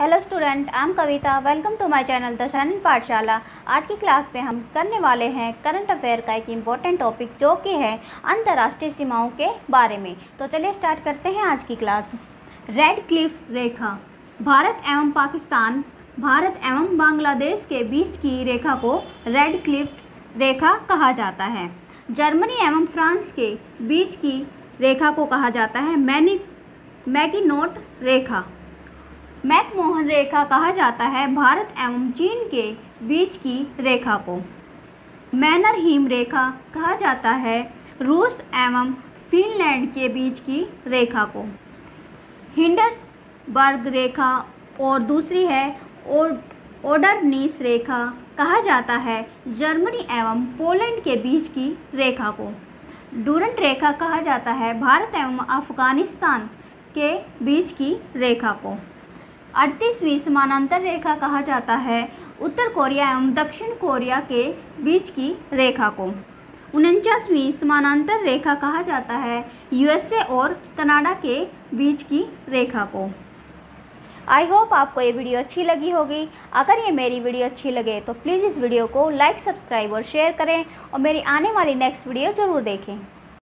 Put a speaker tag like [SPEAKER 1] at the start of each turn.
[SPEAKER 1] Hello student I am Kavita welcome to my channel the Sanon Pathshala आज की class में हम करने वाले हैं करंट अफेयर का एक इंपॉर्टेंट टॉपिक जो कि है अंतर्राष्ट्रीय सीमाओं के बारे में। तो चलिए स्टार्ट करते हैं आज की क्लास रेड क्लिफ रेखा भारत एवं पाकिस्तान, भारत एवं बांग्लादेश के बीच की रेखा को रेड क्लिफ रेखा कहा जाता है। जर्मनी एवं फ्रांस के बीच की रेखा को कहा जाता है मैनी मैगिनोट रेखा। मैकमोहन रेखा कहा जाता है भारत एवं चीन के बीच की रेखा को। मैनर हीम रेखा कहा जाता है रूस एवं फिनलैंड के बीच की रेखा को। हिंडनबर्ग रेखा और दूसरी है ओडरनीस रेखा कहा जाता है जर्मनी एवं पोलैंड के बीच की रेखा को। डूरंट रेखा कहा जाता है भारत एवं अफ़गानिस्तान के बीच की रेखा को। अड़तीसवीं समानांतर रेखा कहा जाता है। उत्तर कोरिया एवं दक्षिण कोरिया के बीच की रेखा को। उनचासवीं समानांतर रेखा कहा जाता है, यूएसए और कनाडा के बीच की रेखा को। आई होप आपको ये वीडियो अच्छी लगी होगी। अगर ये मेरी वीडियो अच्छी लगे तो प्लीज़ इस वीडियो को लाइक, सब्सक्राइब और शेयर करें और मेरी आने वाली नेक्स्ट वीडियो ज़रूर देखें।